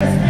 Yes,